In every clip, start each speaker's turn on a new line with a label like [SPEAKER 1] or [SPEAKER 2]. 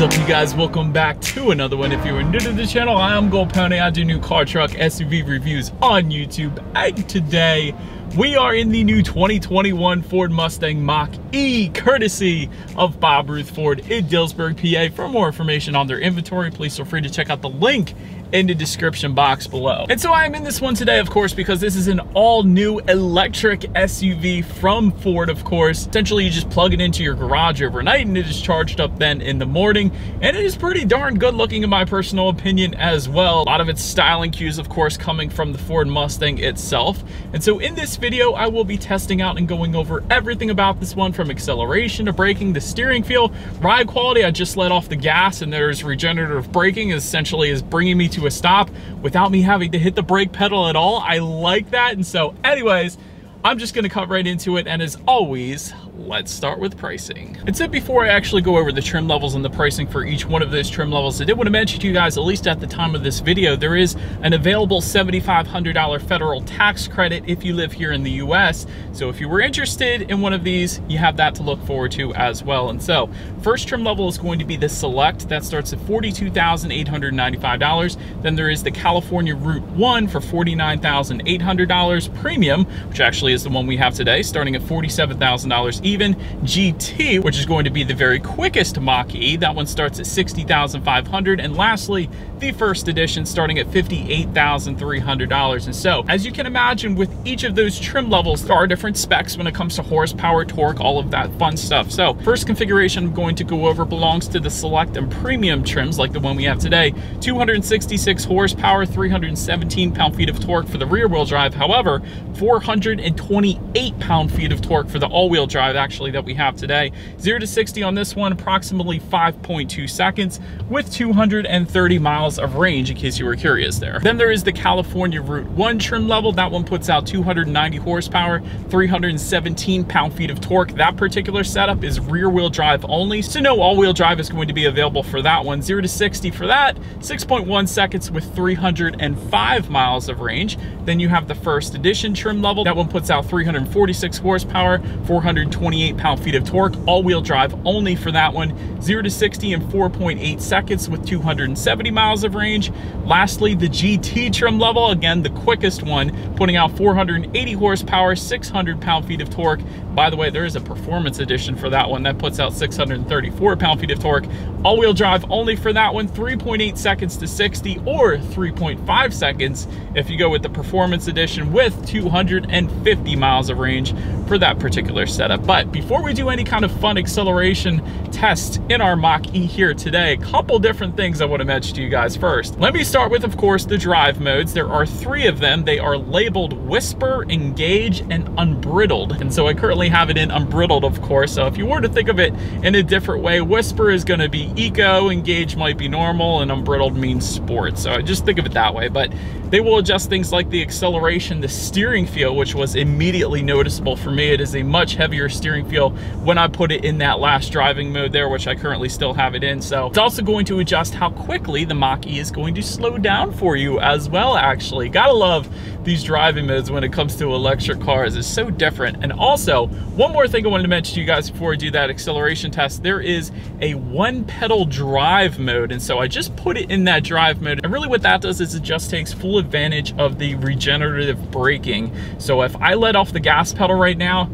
[SPEAKER 1] up you guys? Welcome back to another one. If you're new to the channel, I am Gold Pony. I do new car, truck, SUV reviews on YouTube. And today, we are in the new 2021 Ford Mustang Mach-E, courtesy of Bob Ruth Ford in Dillsburg, PA. For more information on their inventory, please feel free to check out the link in the description box below. And so I am in this one today, of course, because this is an all new electric SUV from Ford, of course. Essentially, you just plug it into your garage overnight and it is charged up then in the morning. And it is pretty darn good looking in my personal opinion as well. A lot of its styling cues, of course, coming from the Ford Mustang itself. And so in this video, I will be testing out and going over everything about this one from acceleration to braking, the steering feel, ride quality. I just let off the gas and there's regenerative braking essentially is bringing me to to a stop without me having to hit the brake pedal at all. I like that. And so anyways, I'm just gonna cut right into it. And as always, let's start with pricing. And so before I actually go over the trim levels and the pricing for each one of those trim levels, I did want to mention to you guys, at least at the time of this video, there is an available $7,500 federal tax credit if you live here in the US. So if you were interested in one of these, you have that to look forward to as well. And so first trim level is going to be the Select. That starts at $42,895. Then there is the California Route 1 for $49,800 Premium, which actually is the one we have today, starting at $47,000 even GT, which is going to be the very quickest Mach-E. That one starts at 60,500. And lastly, the first edition starting at $58,300. And so, as you can imagine, with each of those trim levels, there are different specs when it comes to horsepower, torque, all of that fun stuff. So, first configuration I'm going to go over belongs to the Select and Premium trims, like the one we have today. 266 horsepower, 317 pound-feet of torque for the rear-wheel drive. However, 428 pound-feet of torque for the all-wheel drive actually that we have today. 0 to 60 on this one, approximately 5.2 seconds with 230 miles of range in case you were curious there. Then there is the California Route 1 trim level. That one puts out 290 horsepower, 317 pound-feet of torque. That particular setup is rear-wheel drive only, so no all-wheel drive is going to be available for that one. 0 to 60 for that, 6.1 seconds with 305 miles of range. Then you have the first edition trim level. That one puts out 346 horsepower, 420 28 pound-feet of torque, all-wheel drive only for that one. 0 to 60 in 4.8 seconds with 270 miles of range. Lastly, the GT trim level, again, the quickest one, putting out 480 horsepower, 600 pound-feet of torque. By the way, there is a performance edition for that one that puts out 634 pound-feet of torque. All-wheel drive only for that one, 3.8 seconds to 60 or 3.5 seconds if you go with the performance edition with 250 miles of range for that particular setup. But before we do any kind of fun acceleration test in our Mach-E here today, a couple different things I want to mention to you guys first. Let me start with, of course, the drive modes. There are three of them. They are labeled Whisper, Engage, and Unbridled. And so I currently have it in Unbridled, of course. So if you were to think of it in a different way, Whisper is going to be eco, Engage might be normal, and Unbridled means sport. So just think of it that way. But they will adjust things like the acceleration, the steering feel, which was immediately noticeable for me. It is a much heavier steering feel when I put it in that last driving mode there, which I currently still have it in. So it's also going to adjust how quickly the Mach-E is going to slow down for you as well, actually. Gotta love these driving modes when it comes to electric cars. It's so different. And also, one more thing I wanted to mention to you guys before I do that acceleration test, there is a one pedal drive mode. And so I just put it in that drive mode. And really what that does is it just takes full advantage of the regenerative braking. So if I let off the gas pedal right now,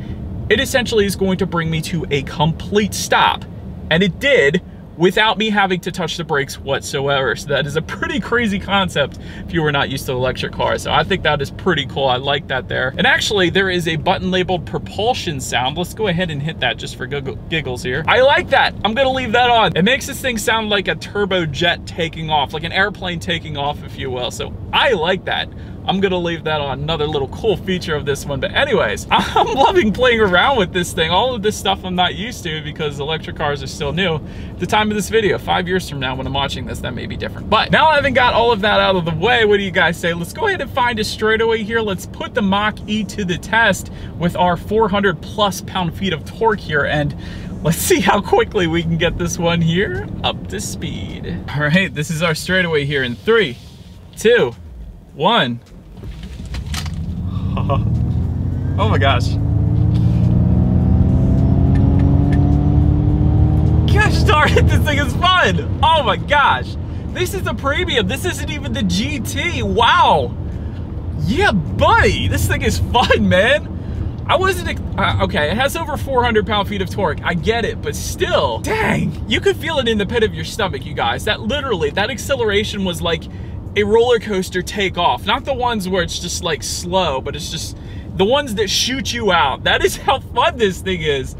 [SPEAKER 1] it essentially is going to bring me to a complete stop. And it did without me having to touch the brakes whatsoever. So that is a pretty crazy concept if you were not used to electric cars. So I think that is pretty cool. I like that there. And actually there is a button labeled propulsion sound. Let's go ahead and hit that just for giggles here. I like that. I'm gonna leave that on. It makes this thing sound like a turbojet taking off, like an airplane taking off, if you will. So I like that. I'm gonna leave that on another little cool feature of this one. But anyways, I'm loving playing around with this thing. All of this stuff I'm not used to because electric cars are still new. At the time of this video, five years from now when I'm watching this, that may be different. But now I haven't got all of that out of the way, what do you guys say? Let's go ahead and find a straightaway here. Let's put the Mach-E to the test with our 400 plus pound-feet of torque here. And let's see how quickly we can get this one here up to speed. All right, this is our straightaway here in three, two, one. oh my gosh. Gosh car. this thing is fun. Oh my gosh. This is the premium. This isn't even the GT. Wow. Yeah, buddy. This thing is fun, man. I wasn't, uh, okay, it has over 400 pound-feet of torque. I get it, but still, dang, you could feel it in the pit of your stomach, you guys. That literally, that acceleration was like a roller coaster take off. Not the ones where it's just like slow, but it's just the ones that shoot you out. That is how fun this thing is.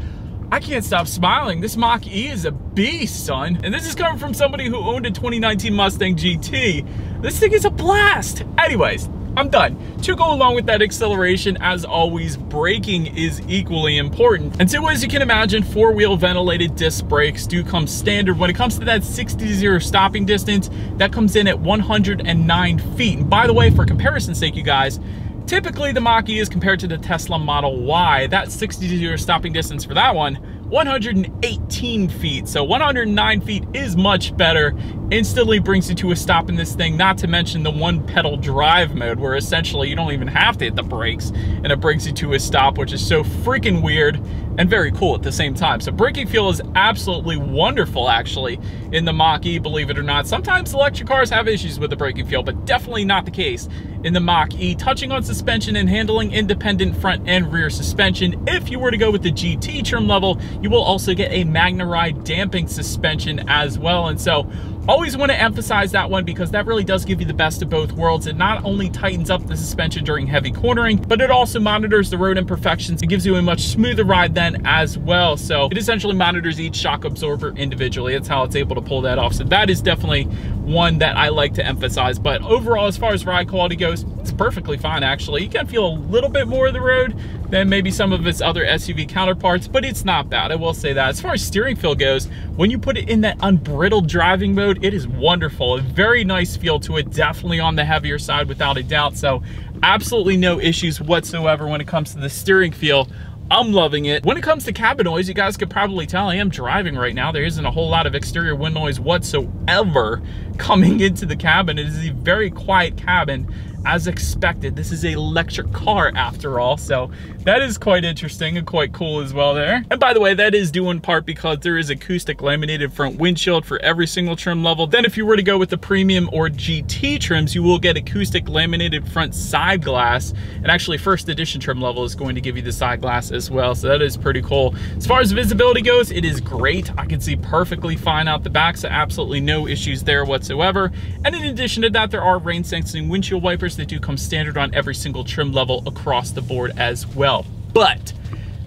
[SPEAKER 1] I can't stop smiling. This Mach-E is a beast, son. And this is coming from somebody who owned a 2019 Mustang GT. This thing is a blast. Anyways, I'm done. To go along with that acceleration, as always, braking is equally important. And so as you can imagine, four-wheel ventilated disc brakes do come standard. When it comes to that 60-0 stopping distance, that comes in at 109 feet. And by the way, for comparison's sake, you guys, typically the Mach-E is compared to the Tesla Model Y. That 60-0 stopping distance for that one 118 feet. So 109 feet is much better. Instantly brings you to a stop in this thing, not to mention the one pedal drive mode where essentially you don't even have to hit the brakes and it brings you to a stop, which is so freaking weird and very cool at the same time. So braking feel is absolutely wonderful actually in the Mach-E, believe it or not. Sometimes electric cars have issues with the braking feel, but definitely not the case in the Mach-E. Touching on suspension and handling independent front and rear suspension. If you were to go with the GT trim level, you will also get a MagneRide damping suspension as well. And so Always want to emphasize that one because that really does give you the best of both worlds. It not only tightens up the suspension during heavy cornering, but it also monitors the road imperfections. It gives you a much smoother ride then as well. So it essentially monitors each shock absorber individually. That's how it's able to pull that off. So that is definitely one that I like to emphasize. But overall, as far as ride quality goes, it's perfectly fine actually. You can feel a little bit more of the road than maybe some of its other SUV counterparts, but it's not bad, I will say that. As far as steering feel goes, when you put it in that unbridled driving mode, it is wonderful. A very nice feel to it, definitely on the heavier side without a doubt. So absolutely no issues whatsoever when it comes to the steering feel. I'm loving it. When it comes to cabin noise, you guys could probably tell I am driving right now. There isn't a whole lot of exterior wind noise whatsoever coming into the cabin. It is a very quiet cabin as expected. This is a electric car after all, so that is quite interesting and quite cool as well there. And by the way, that is due in part because there is acoustic laminated front windshield for every single trim level. Then if you were to go with the premium or GT trims, you will get acoustic laminated front side glass. And actually first edition trim level is going to give you the side glass as well, so that is pretty cool. As far as visibility goes, it is great. I can see perfectly fine out the back, so absolutely no issues there whatsoever. And in addition to that, there are rain sensing windshield they do come standard on every single trim level across the board as well. But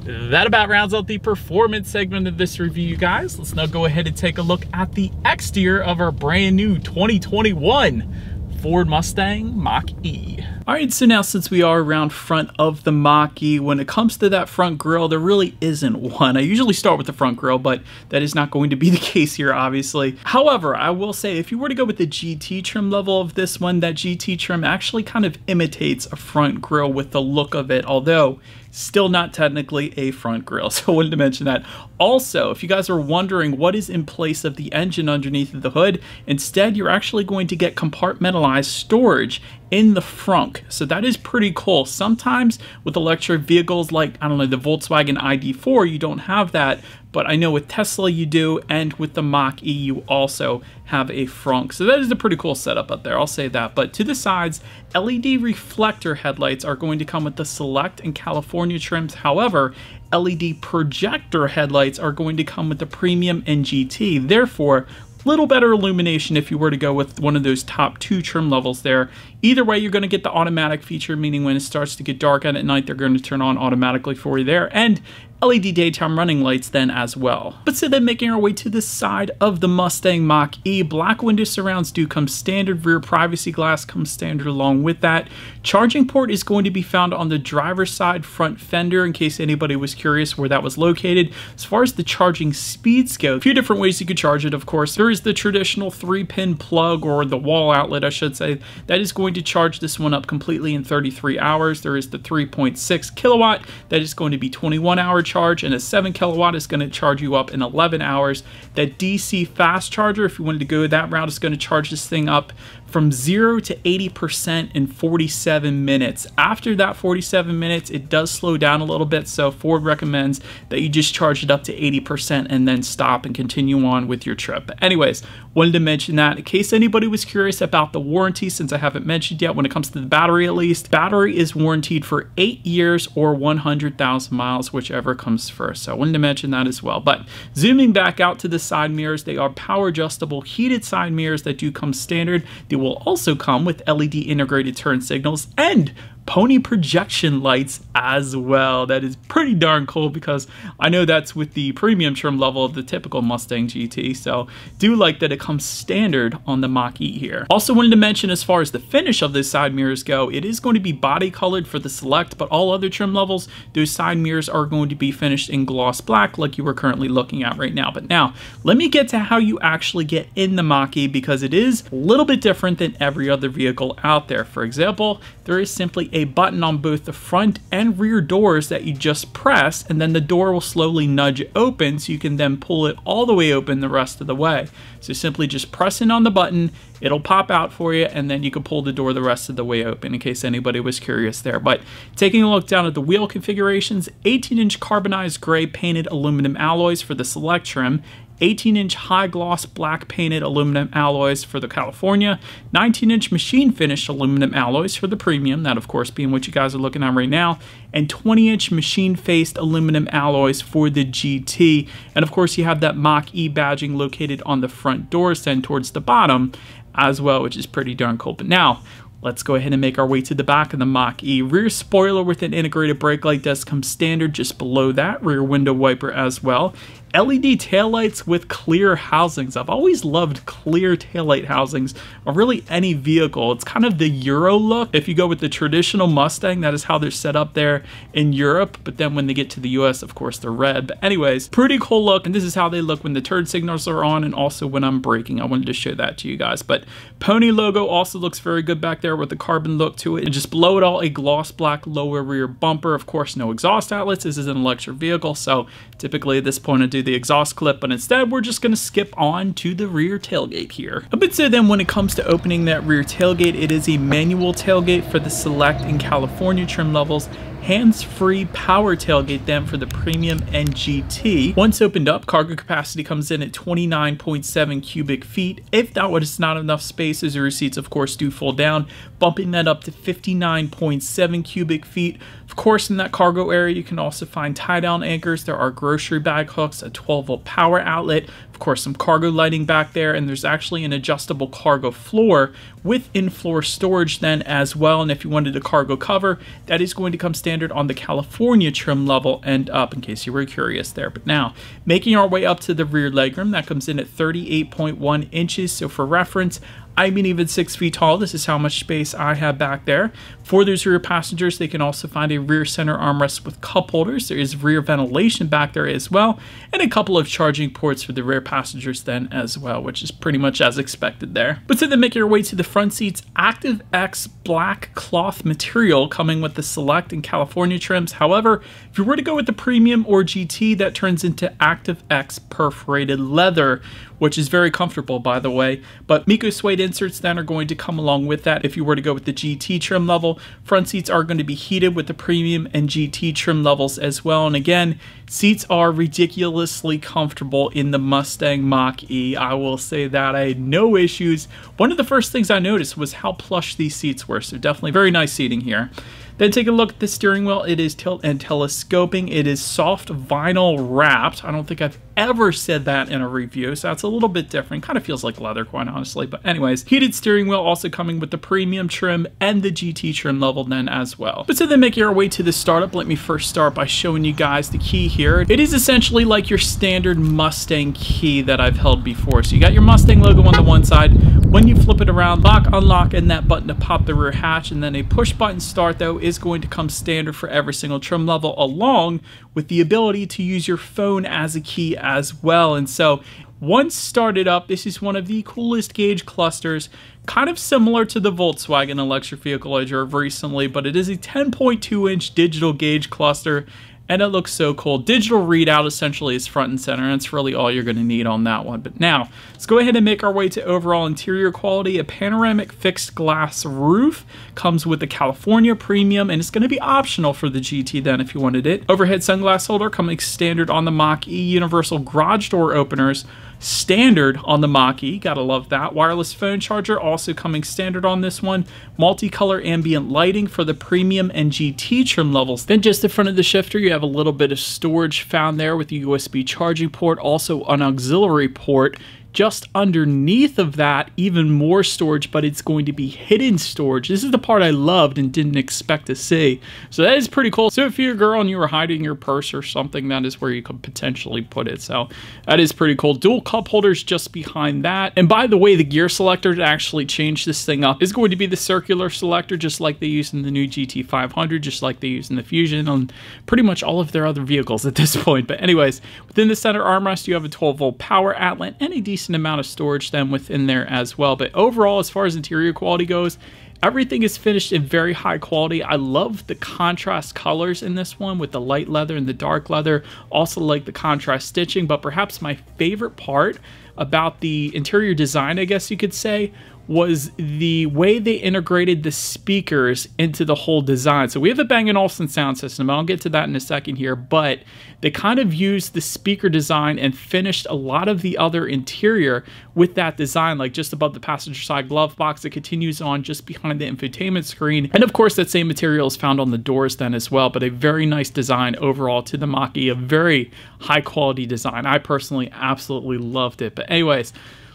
[SPEAKER 1] that about rounds out the performance segment of this review, you guys. Let's now go ahead and take a look at the exterior of our brand new 2021 Ford Mustang Mach-E. All right, so now since we are around front of the Mach-E, when it comes to that front grille, there really isn't one. I usually start with the front grille, but that is not going to be the case here, obviously. However, I will say if you were to go with the GT trim level of this one, that GT trim actually kind of imitates a front grille with the look of it, although still not technically a front grille. So I wanted to mention that. Also, if you guys are wondering what is in place of the engine underneath the hood, instead you're actually going to get compartmentalized storage in the frunk. So that is pretty cool. Sometimes with electric vehicles like, I don't know, the Volkswagen ID4, you don't have that, but I know with Tesla you do, and with the Mach-E you also have a frunk. So that is a pretty cool setup up there, I'll say that. But to the sides, LED reflector headlights are going to come with the Select and California trims. However, LED projector headlights are going to come with the Premium and GT. Therefore, little better illumination if you were to go with one of those top two trim levels there. Either way, you're going to get the automatic feature, meaning when it starts to get dark out at night, they're going to turn on automatically for you there. And LED daytime running lights then as well. But so then making our way to the side of the Mustang Mach-E, black window surrounds do come standard, rear privacy glass comes standard along with that. Charging port is going to be found on the driver's side front fender in case anybody was curious where that was located. As far as the charging speeds go, a few different ways you could charge it of course. There is the traditional 3-pin plug or the wall outlet I should say. That is going to charge this one up completely in 33 hours. There is the 3.6 kilowatt that is going to be 21 hour charge, and a 7 kilowatt is going to charge you up in 11 hours. That DC fast charger, if you wanted to go that route, is going to charge this thing up from 0 to 80% in 47 minutes. After that 47 minutes, it does slow down a little bit, so Ford recommends that you just charge it up to 80% and then stop and continue on with your trip. But anyways, wanted to mention that in case anybody was curious about the warranty, since I haven't mentioned yet when it comes to the battery at least, battery is warranted for 8 years or 100,000 miles, whichever comes first. So I wanted to mention that as well. But zooming back out to the side mirrors, they are power adjustable heated side mirrors that do come standard. They will also come with LED integrated turn signals and pony projection lights as well. That is pretty darn cool because I know that's with the premium trim level of the typical Mustang GT. So do like that it comes standard on the Mach-E here. Also wanted to mention as far as the finish of the side mirrors go, it is going to be body colored for the Select, but all other trim levels, those side mirrors are going to be finished in gloss black like you are currently looking at right now. But now, let me get to how you actually get in the Mach-E because it is a little bit different than every other vehicle out there. For example, there is simply a button on both the front and rear doors that you just press, and then the door will slowly nudge open so you can then pull it all the way open the rest of the way. So simply just pressing on the button, it'll pop out for you, and then you can pull the door the rest of the way open in case anybody was curious there. But taking a look down at the wheel configurations, 18 inch carbonized gray painted aluminum alloys for the select trim, 18 inch high gloss black painted aluminum alloys for the California, 19 inch machine finished aluminum alloys for the premium, that of course being what you guys are looking at right now, and 20 inch machine faced aluminum alloys for the GT. And of course you have that Mach E badging located on the front doors then towards the bottom as well, which is pretty darn cool. But now, Let's go ahead and make our way to the back of the Mach-E. Rear spoiler with an integrated brake light does come standard just below that. Rear window wiper as well. LED taillights with clear housings. I've always loved clear taillight housings of really any vehicle. It's kind of the Euro look. If you go with the traditional Mustang, that is how they're set up there in Europe. But then when they get to the US, of course, they're red. But anyways, pretty cool look. And this is how they look when the turn signals are on and also when I'm braking. I wanted to show that to you guys. But Pony logo also looks very good back there with the carbon look to it. And just below it all, a gloss black lower rear bumper. Of course, no exhaust outlets. This is an electric vehicle. So typically at this point, I do the exhaust clip, but instead we're just going to skip on to the rear tailgate here. But so then when it comes to opening that rear tailgate, it is a manual tailgate for the Select and California trim levels hands-free power tailgate then for the premium and GT. Once opened up, cargo capacity comes in at 29.7 cubic feet. If that was not enough space, as your seats of course do fold down, bumping that up to 59.7 cubic feet. Of course, in that cargo area, you can also find tie-down anchors. There are grocery bag hooks, a 12-volt power outlet, course, some cargo lighting back there, and there's actually an adjustable cargo floor with in-floor storage then as well. And if you wanted a cargo cover, that is going to come standard on the California trim level and up, in case you were curious there. But now, making our way up to the rear legroom, that comes in at 38.1 inches. So for reference, I'm even six feet tall. This is how much space I have back there. For those rear passengers, they can also find a rear center armrest with cup holders. There is rear ventilation back there as well, and a couple of charging ports for the rear passengers then as well, which is pretty much as expected there. But to then make your way to the front seats, Active X black cloth material coming with the Select and California trims. However, if you were to go with the Premium or GT, that turns into Active X perforated leather, which is very comfortable by the way. But Miko suede inserts then are going to come along with that if you were to go with the GT trim level. Front seats are going to be heated with the premium and GT trim levels as well. And again, seats are ridiculously comfortable in the Mustang Mach-E. I will say that I had no issues. One of the first things I noticed was how plush these seats were. So definitely very nice seating here. Then take a look at the steering wheel. It is tilt and telescoping. It is soft vinyl wrapped. I don't think I've ever said that in a review, so that's a little bit different. Kind of feels like leather, quite honestly. But anyways, heated steering wheel also coming with the premium trim and the GT trim level then as well. But so then make your way to the startup, let me first start by showing you guys the key here. It is essentially like your standard Mustang key that I've held before. So you got your Mustang logo on the one side. When you flip it around, lock, unlock, and that button to pop the rear hatch, and then a push button start though going to come standard for every single trim level along with the ability to use your phone as a key as well. And so once started up, this is one of the coolest gauge clusters, kind of similar to the Volkswagen electric vehicle I drove recently, but it is a 10.2 inch digital gauge cluster and it looks so cool. Digital readout essentially is front and center, and it's really all you're going to need on that one. But now, let's go ahead and make our way to overall interior quality. A panoramic fixed glass roof comes with the California Premium, and it's going to be optional for the GT then if you wanted it. Overhead sunglass holder coming standard on the Mach-E universal garage door openers standard on the Mach-E. Gotta love that. Wireless phone charger also coming standard on this one. Multicolor ambient lighting for the premium and GT trim levels. Then just in front of the shifter, you have a little bit of storage found there with the USB charging port, also an auxiliary port just underneath of that, even more storage, but it's going to be hidden storage. This is the part I loved and didn't expect to see. So that is pretty cool. So if you're a girl and you were hiding your purse or something, that is where you could potentially put it. So that is pretty cool. Dual cup holders just behind that. And by the way, the gear selector to actually change this thing up is going to be the circular selector, just like they use in the new GT500, just like they use in the Fusion on pretty much all of their other vehicles at this point. But anyways, within the center armrest, you have a 12 volt power outlet and a decent amount of storage then within there as well. But overall, as far as interior quality goes, everything is finished in very high quality. I love the contrast colors in this one with the light leather and the dark leather. Also like the contrast stitching, but perhaps my favorite part about the interior design, I guess you could say, was the way they integrated the speakers into the whole design. So we have a Bang & Olufsen sound system. I'll get to that in a second here, but they kind of used the speaker design and finished a lot of the other interior with that design, like just above the passenger side glove box. It continues on just behind the infotainment screen. And of course, that same material is found on the doors then as well, but a very nice design overall to the Mach-E, a very high quality design. I personally absolutely loved it. But anyways,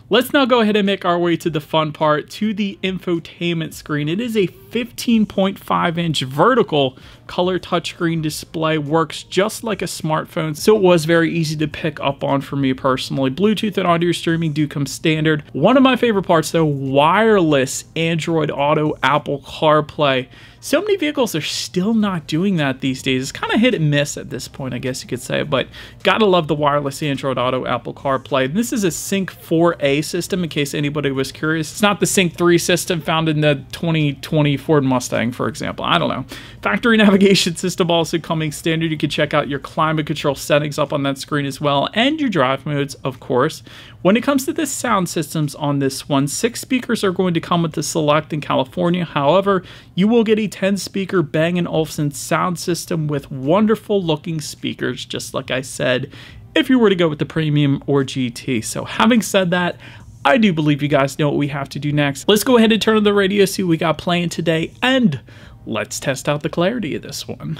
[SPEAKER 1] Let's now go ahead and make our way to the fun part, to the infotainment screen. It is a 15.5 inch vertical color touchscreen display, works just like a smartphone, so it was very easy to pick up on for me personally. Bluetooth and audio streaming do come standard. One of my favorite parts though, wireless Android Auto Apple CarPlay. So many vehicles are still not doing that these days. It's kind of hit and miss at this point, I guess you could say, but gotta love the wireless Android Auto Apple CarPlay. This is a Sync 4A system, in case anybody was curious. It's not the Sync 3 system found in the 2020 Ford Mustang, for example. I don't know. Factory navigation system also coming standard. You can check out your climate control settings up on that screen as well, and your drive modes, of course. When it comes to the sound systems on this one, six speakers are going to come with the Select in California. However, you will get a 10 speaker Bang & Olufsen sound system with wonderful looking speakers, just like I said, if you were to go with the Premium or GT. So having said that, I do believe you guys know what we have to do next. Let's go ahead and turn on the radio, see what we got playing today, and let's test out the clarity of this one.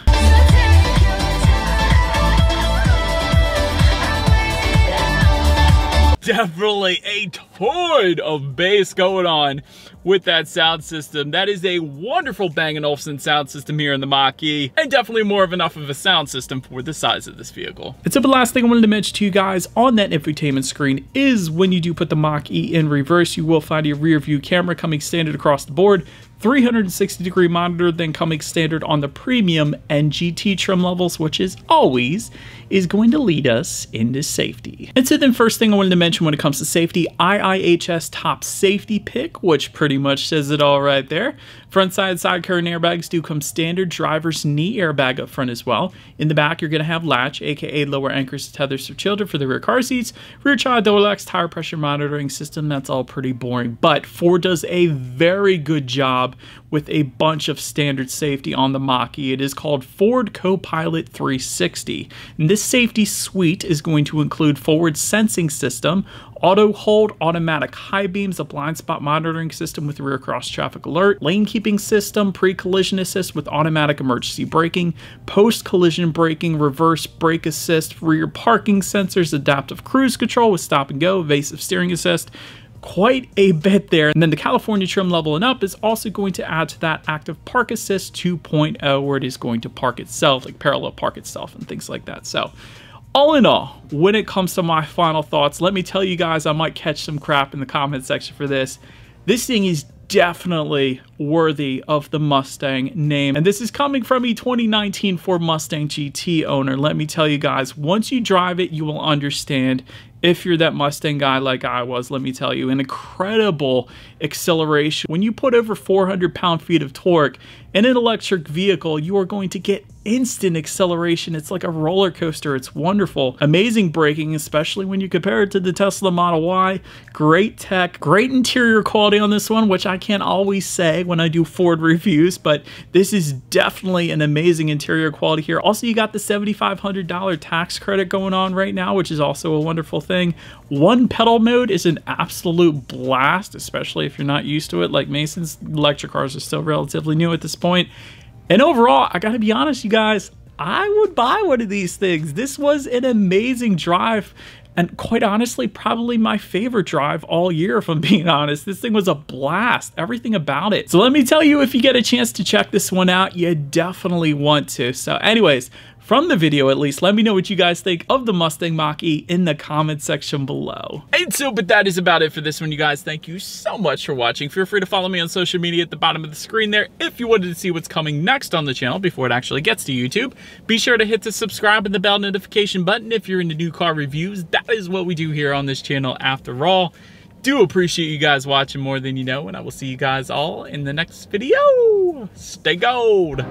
[SPEAKER 1] Definitely a ton of bass going on with that sound system. That is a wonderful Bang & Olufsen sound system here in the Mach-E, and definitely more of enough of a sound system for the size of this vehicle. And so the last thing I wanted to mention to you guys on that infotainment screen is when you do put the Mach-E in reverse, you will find a rear view camera coming standard across the board 360 degree monitor then coming standard on the premium and GT trim levels, which is always is going to lead us into safety. And so then first thing I wanted to mention when it comes to safety, IIHS top safety pick, which pretty much says it all right there. Front side side curtain airbags do come standard. Driver's knee airbag up front as well. In the back, you're going to have latch, aka lower anchors tethers for children for the rear car seats. Rear child Dolax tire pressure monitoring system. That's all pretty boring. But Ford does a very good job with a bunch of standard safety on the Mach-E. It is called Ford Copilot 360. And this safety suite is going to include forward sensing system, auto hold, automatic high beams, a blind spot monitoring system with rear cross traffic alert, lane keeping system, pre-collision assist with automatic emergency braking, post-collision braking, reverse brake assist, rear parking sensors, adaptive cruise control with stop and go, evasive steering assist, quite a bit there. And then the California trim level and up is also going to add to that active park assist 2.0 where it is going to park itself, like parallel park itself and things like that. So all in all, when it comes to my final thoughts, let me tell you guys, I might catch some crap in the comment section for this. This thing is definitely worthy of the Mustang name. And this is coming from a 2019 Ford Mustang GT owner. Let me tell you guys, once you drive it, you will understand if you're that Mustang guy like I was, let me tell you, an incredible acceleration. When you put over 400 pound feet of torque in an electric vehicle, you are going to get instant acceleration. It's like a roller coaster. It's wonderful. Amazing braking, especially when you compare it to the Tesla Model Y. Great tech, great interior quality on this one, which I can't always say when I do Ford reviews, but this is definitely an amazing interior quality here. Also, you got the $7,500 tax credit going on right now, which is also a wonderful thing. One pedal mode is an absolute blast, especially if you're not used to it. Like Mason's electric cars are still relatively new at this point. And overall, I gotta be honest, you guys, I would buy one of these things. This was an amazing drive. And quite honestly, probably my favorite drive all year, if I'm being honest. This thing was a blast, everything about it. So let me tell you, if you get a chance to check this one out, you definitely want to. So anyways, from the video at least, let me know what you guys think of the Mustang Mach-E in the comment section below. And so, but that is about it for this one, you guys. Thank you so much for watching. Feel free to follow me on social media at the bottom of the screen there if you wanted to see what's coming next on the channel before it actually gets to YouTube. Be sure to hit the subscribe and the bell notification button if you're into new car reviews. That is what we do here on this channel after all do appreciate you guys watching more than you know, and I will see you guys all in the next video. Stay gold.